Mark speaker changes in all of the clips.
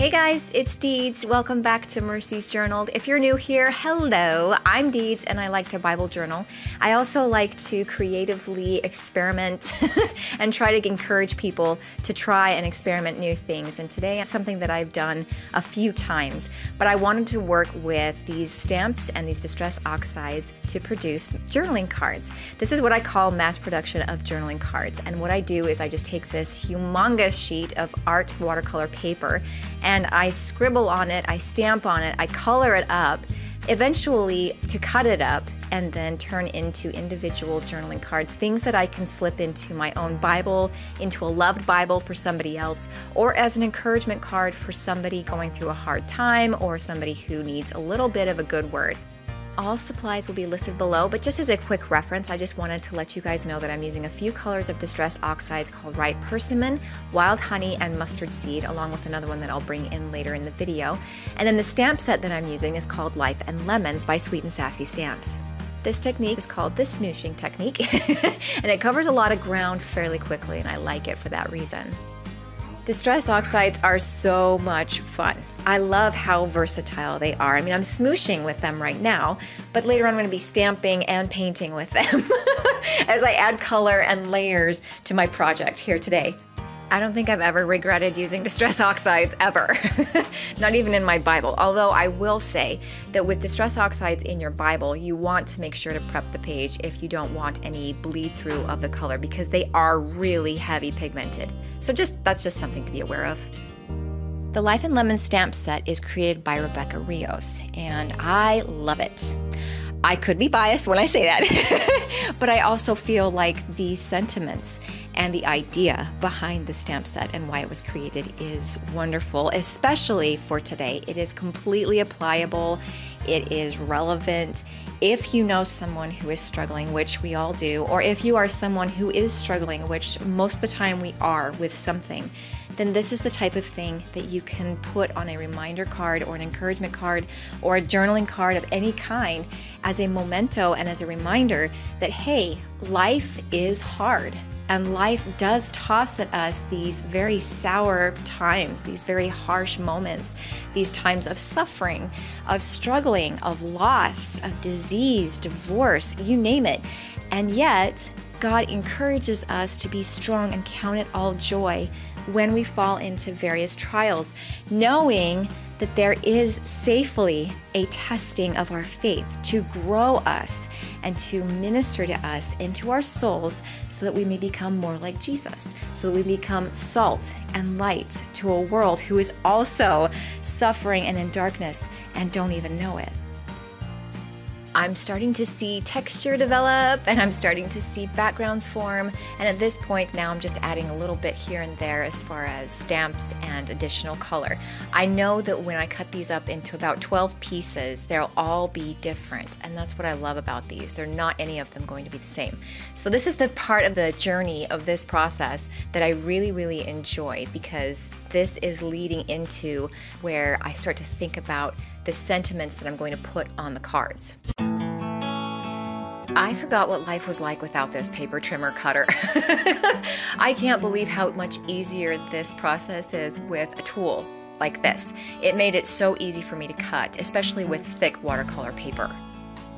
Speaker 1: Hey guys, it's Deeds. Welcome back to Mercies Journaled. If you're new here, hello. I'm Deeds and I like to Bible journal. I also like to creatively experiment and try to encourage people to try and experiment new things. And today it's something that I've done a few times, but I wanted to work with these stamps and these distress oxides to produce journaling cards. This is what I call mass production of journaling cards. And what I do is I just take this humongous sheet of art watercolor paper and I scribble on it, I stamp on it, I color it up, eventually to cut it up and then turn into individual journaling cards, things that I can slip into my own Bible, into a loved Bible for somebody else, or as an encouragement card for somebody going through a hard time or somebody who needs a little bit of a good word. All supplies will be listed below, but just as a quick reference, I just wanted to let you guys know that I'm using a few colors of distress oxides called Ripe Persimmon, Wild Honey, and Mustard Seed, along with another one that I'll bring in later in the video. And then the stamp set that I'm using is called Life and Lemons by Sweet and Sassy Stamps. This technique is called the smooshing technique, and it covers a lot of ground fairly quickly, and I like it for that reason. Distress oxides are so much fun. I love how versatile they are. I mean, I'm smooshing with them right now, but later on I'm going to be stamping and painting with them as I add color and layers to my project here today. I don't think I've ever regretted using distress oxides ever, not even in my Bible. Although I will say that with distress oxides in your Bible, you want to make sure to prep the page if you don't want any bleed through of the color because they are really heavy pigmented. So just that's just something to be aware of. The Life and Lemon stamp set is created by Rebecca Rios, and I love it. I could be biased when I say that, but I also feel like the sentiments and the idea behind the stamp set and why it was created is wonderful, especially for today. It is completely applicable, it is relevant. If you know someone who is struggling, which we all do, or if you are someone who is struggling, which most of the time we are with something, then this is the type of thing that you can put on a reminder card or an encouragement card or a journaling card of any kind as a memento and as a reminder that, hey, life is hard. And life does toss at us these very sour times, these very harsh moments, these times of suffering, of struggling, of loss, of disease, divorce, you name it. And yet, God encourages us to be strong and count it all joy when we fall into various trials, knowing that there is safely a testing of our faith to grow us and to minister to us into our souls so that we may become more like Jesus, so that we become salt and light to a world who is also suffering and in darkness and don't even know it. I'm starting to see texture develop and I'm starting to see backgrounds form. And at this point now I'm just adding a little bit here and there as far as stamps and additional color. I know that when I cut these up into about 12 pieces, they'll all be different. And that's what I love about these. They're not any of them going to be the same. So this is the part of the journey of this process that I really, really enjoy because this is leading into where I start to think about the sentiments that I'm going to put on the cards. I forgot what life was like without this paper trimmer cutter. I can't believe how much easier this process is with a tool like this. It made it so easy for me to cut, especially with thick watercolor paper.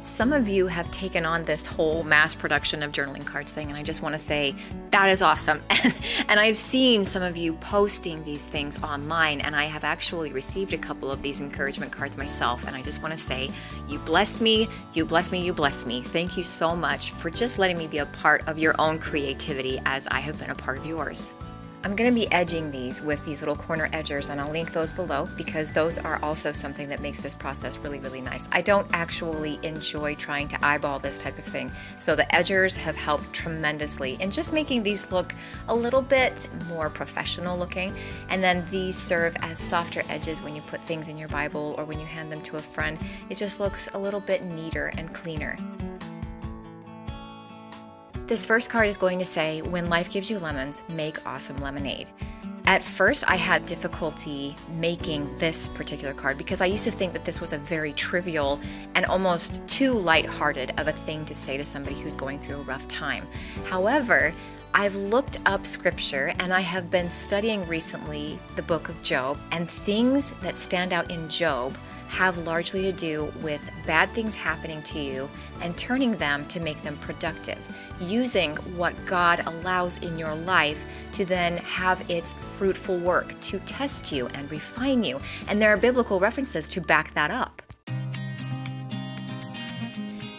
Speaker 1: Some of you have taken on this whole mass production of journaling cards thing, and I just want to say that is awesome. and I've seen some of you posting these things online, and I have actually received a couple of these encouragement cards myself. And I just want to say, you bless me, you bless me, you bless me. Thank you so much for just letting me be a part of your own creativity as I have been a part of yours. I'm going to be edging these with these little corner edgers and I'll link those below because those are also something that makes this process really, really nice. I don't actually enjoy trying to eyeball this type of thing, so the edgers have helped tremendously in just making these look a little bit more professional looking. And then these serve as softer edges when you put things in your Bible or when you hand them to a friend. It just looks a little bit neater and cleaner. This first card is going to say, When life gives you lemons, make awesome lemonade. At first, I had difficulty making this particular card because I used to think that this was a very trivial and almost too lighthearted of a thing to say to somebody who's going through a rough time. However, I've looked up scripture and I have been studying recently the book of Job, and things that stand out in Job have largely to do with bad things happening to you and turning them to make them productive, using what God allows in your life to then have its fruitful work to test you and refine you. And there are biblical references to back that up.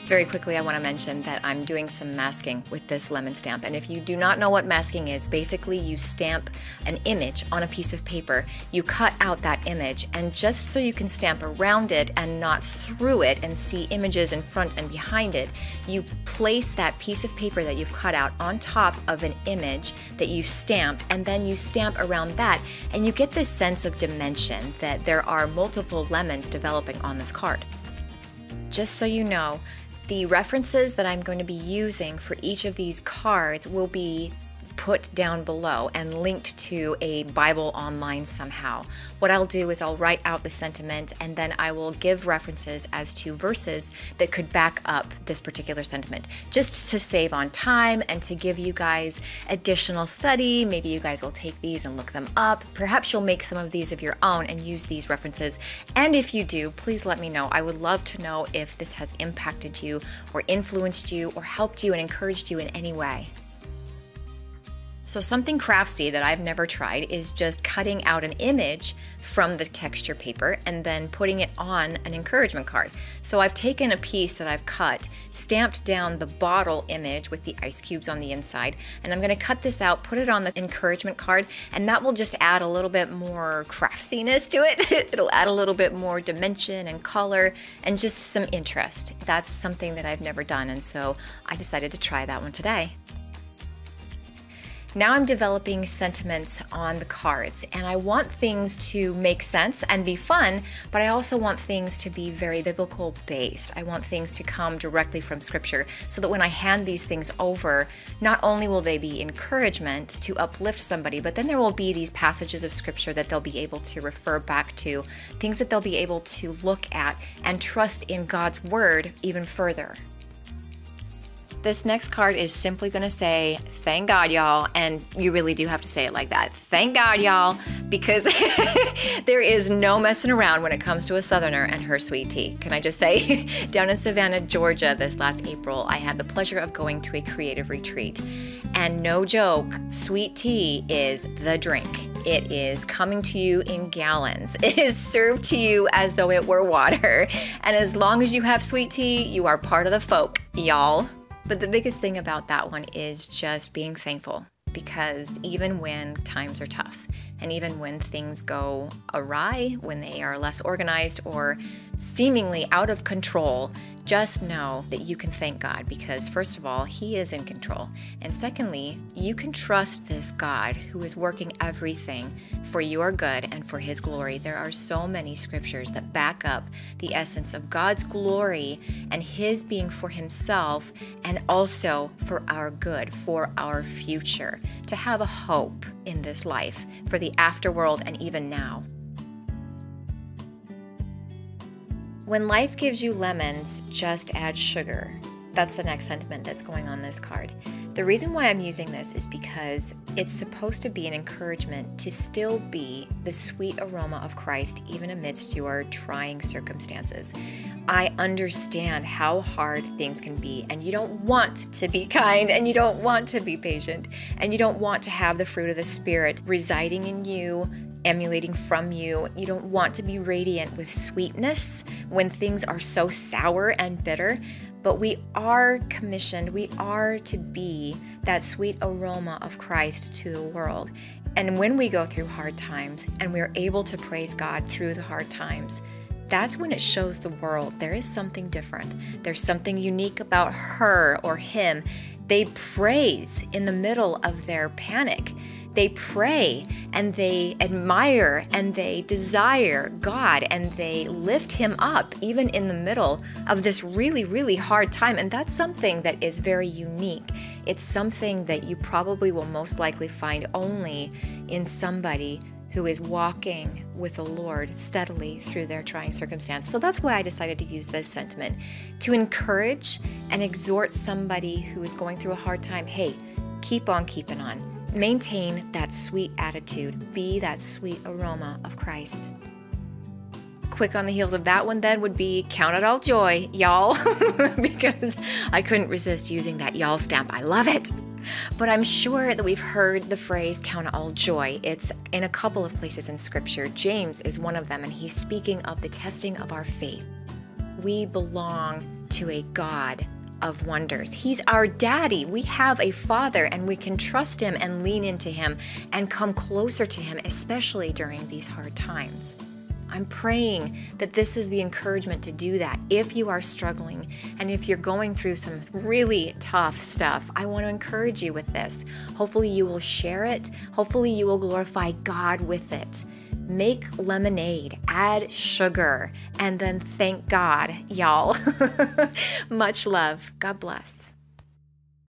Speaker 1: Very quickly, I want to mention that I'm doing some masking with this lemon stamp. And if you do not know what masking is, basically you stamp an image on a piece of paper, you cut out that image, and just so you can stamp around it and not through it and see images in front and behind it, you place that piece of paper that you've cut out on top of an image that you've stamped, and then you stamp around that, and you get this sense of dimension that there are multiple lemons developing on this card. Just so you know, the references that I'm going to be using for each of these cards will be put down below and linked to a Bible online somehow. What I'll do is I'll write out the sentiment and then I will give references as to verses that could back up this particular sentiment, just to save on time and to give you guys additional study. Maybe you guys will take these and look them up. Perhaps you'll make some of these of your own and use these references. And if you do, please let me know. I would love to know if this has impacted you or influenced you or helped you and encouraged you in any way. So something crafty that I've never tried is just cutting out an image from the texture paper and then putting it on an encouragement card. So I've taken a piece that I've cut, stamped down the bottle image with the ice cubes on the inside, and I'm gonna cut this out, put it on the encouragement card, and that will just add a little bit more craftiness to it. It'll add a little bit more dimension and color and just some interest. That's something that I've never done, and so I decided to try that one today. Now I'm developing sentiments on the cards and I want things to make sense and be fun, but I also want things to be very biblical based. I want things to come directly from scripture so that when I hand these things over, not only will they be encouragement to uplift somebody, but then there will be these passages of scripture that they'll be able to refer back to, things that they'll be able to look at and trust in God's word even further. This next card is simply to say, thank God, y'all. And you really do have to say it like that. Thank God, y'all, because there is no messing around when it comes to a Southerner and her sweet tea. Can I just say, down in Savannah, Georgia, this last April, I had the pleasure of going to a creative retreat. And no joke, sweet tea is the drink. It is coming to you in gallons. It is served to you as though it were water. And as long as you have sweet tea, you are part of the folk, y'all. But the biggest thing about that one is just being thankful because even when times are tough and even when things go awry, when they are less organized or seemingly out of control, just know that you can thank God because, first of all, He is in control. And secondly, you can trust this God who is working everything for your good and for His glory. There are so many scriptures that back up the essence of God's glory and His being for Himself and also for our good, for our future, to have a hope in this life, for the afterworld, and even now. When life gives you lemons, just add sugar. That's the next sentiment that's going on this card. The reason why I'm using this is because it's supposed to be an encouragement to still be the sweet aroma of Christ even amidst your trying circumstances. I understand how hard things can be, and you don't want to be kind, and you don't want to be patient, and you don't want to have the fruit of the Spirit residing in you emulating from you. You don't want to be radiant with sweetness when things are so sour and bitter, but we are commissioned, we are to be that sweet aroma of Christ to the world. And when we go through hard times and we're able to praise God through the hard times, that's when it shows the world there is something different. There's something unique about her or him. They praise in the middle of their panic they pray and they admire and they desire God and they lift Him up even in the middle of this really, really hard time. And that's something that is very unique. It's something that you probably will most likely find only in somebody who is walking with the Lord steadily through their trying circumstance. So that's why I decided to use this sentiment to encourage and exhort somebody who is going through a hard time. Hey, keep on keeping on. Maintain that sweet attitude, be that sweet aroma of Christ. Quick on the heels of that one, then, would be count it all joy, y'all, because I couldn't resist using that y'all stamp. I love it. But I'm sure that we've heard the phrase count all joy. It's in a couple of places in Scripture. James is one of them, and he's speaking of the testing of our faith. We belong to a God of wonders. He's our daddy. We have a father, and we can trust him and lean into him and come closer to him, especially during these hard times. I'm praying that this is the encouragement to do that. If you are struggling and if you're going through some really tough stuff, I want to encourage you with this. Hopefully, you will share it. Hopefully, you will glorify God with it. Make lemonade, add sugar, and then thank God, y'all. Much love. God bless.